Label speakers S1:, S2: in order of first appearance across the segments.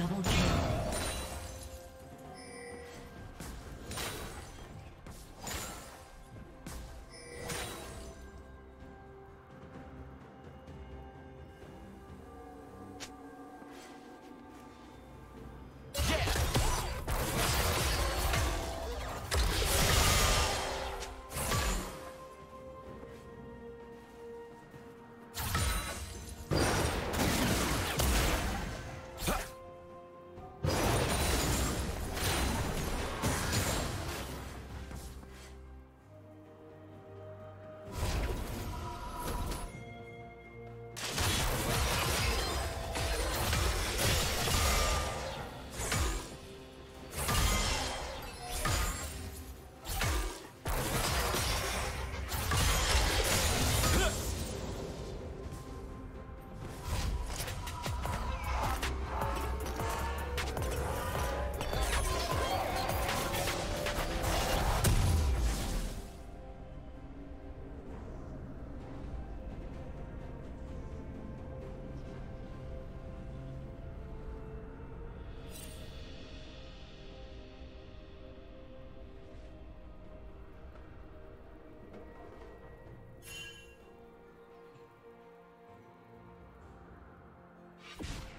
S1: Double you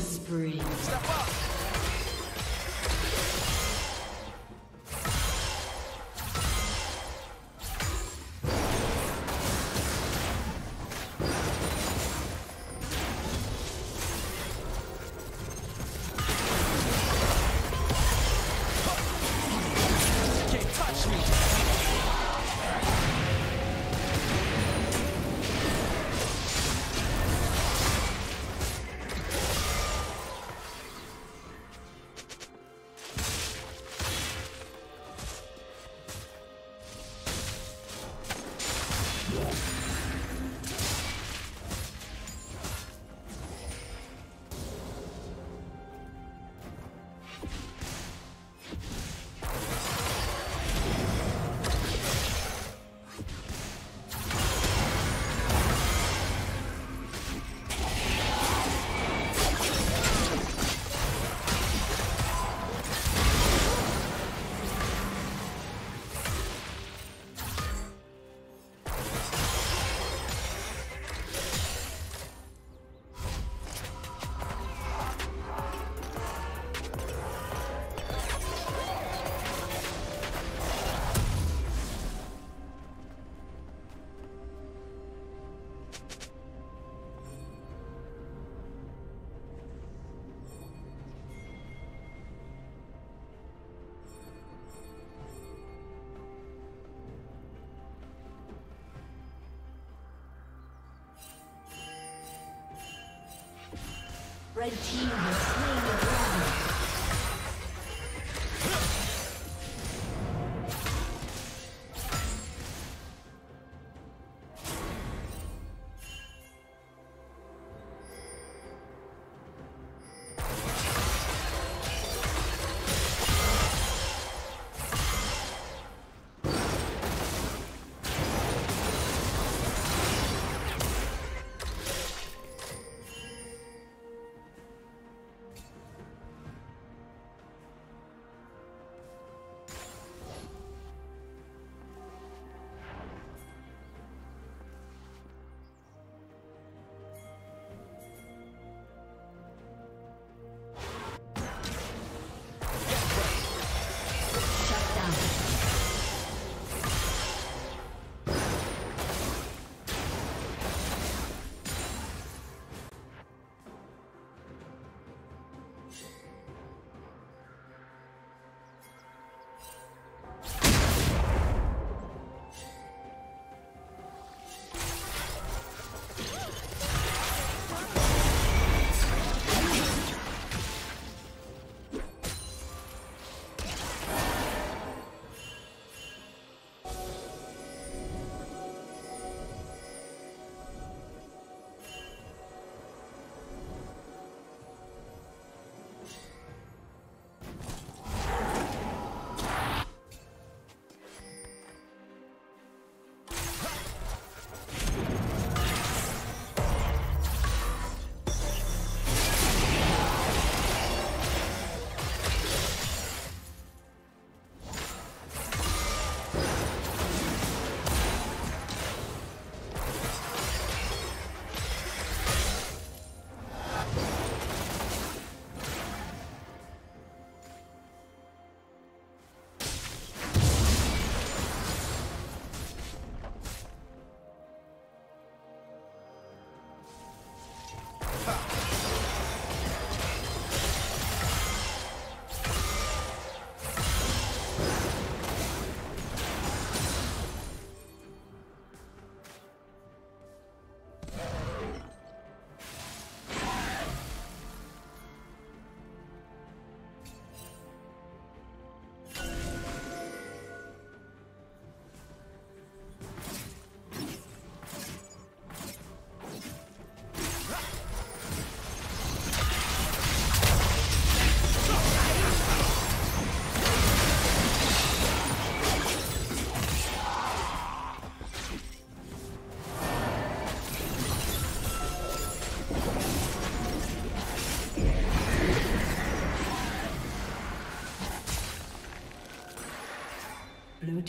S1: spree. Step up! Red team